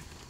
see?